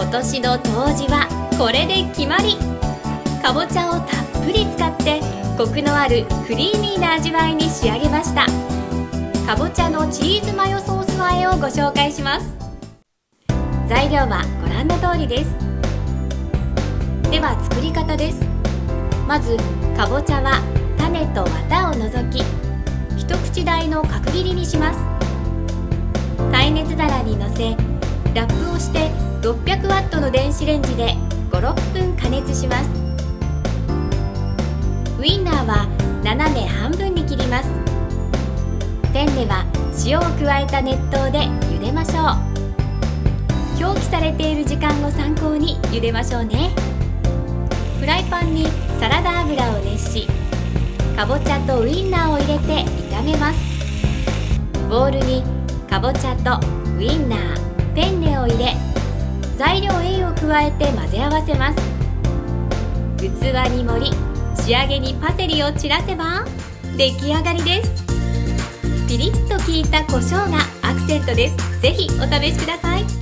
今年の冬至はこれで決まり。かぼちゃをたっぷり使ってコクのあるクリーミーな味わいに仕上げました。かぼちゃのチーズマヨソース和えをご紹介します。材料はご覧の通りです。では作り方です。まずかぼちゃは種と綿を除き一口大の角切りにします。耐熱皿にのせラップをしてトの電子レンジで56分加熱します。ウインナーは斜め半分に切ります。ペンでは塩を加えた熱湯で茹でましょう。表記されている時間を参考に茹でましょうね。フライパンにサラダ油を熱しかぼちゃとウインナーを入れて炒めます。ボウルにかぼちゃとウインナーペンネを入れ材料 A を加えて混ぜ合わせます。器に盛り仕上げにパセリを散らせば出来上がりです。ピリッと効いた胡椒がアクセントです。ぜひお試しください。